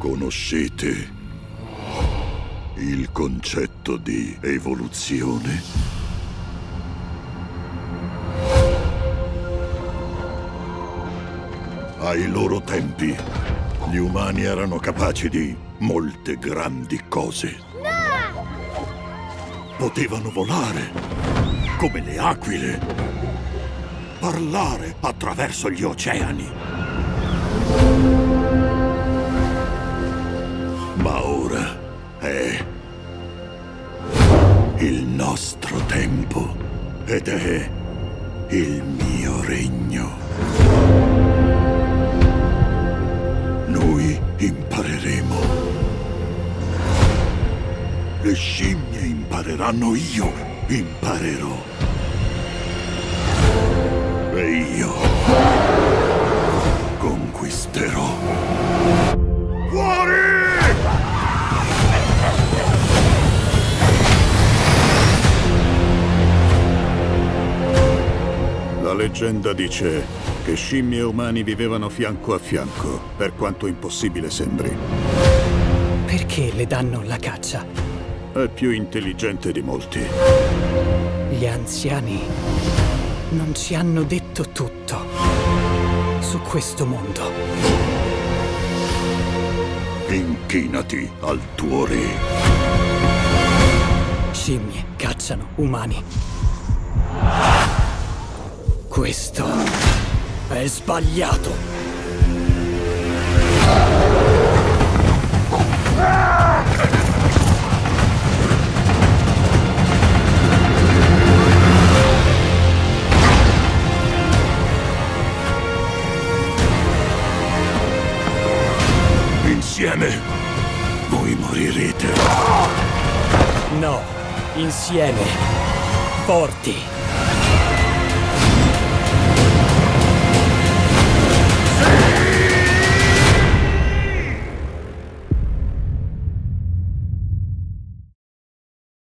Conoscete il concetto di evoluzione? Ai loro tempi, gli umani erano capaci di molte grandi cose. No! Potevano volare, come le aquile, parlare attraverso gli oceani. Ma ora è il nostro tempo ed è il mio regno. Noi impareremo. Le scimmie impareranno, io imparerò. E io conquisterò. La leggenda dice che scimmie e umani vivevano fianco a fianco, per quanto impossibile sembri. Perché le danno la caccia? È più intelligente di molti. Gli anziani non ci hanno detto tutto su questo mondo. Inchinati al tuo re. Scimmie cacciano umani. Questo è sbagliato. Insieme voi morirete. No, insieme. Forti.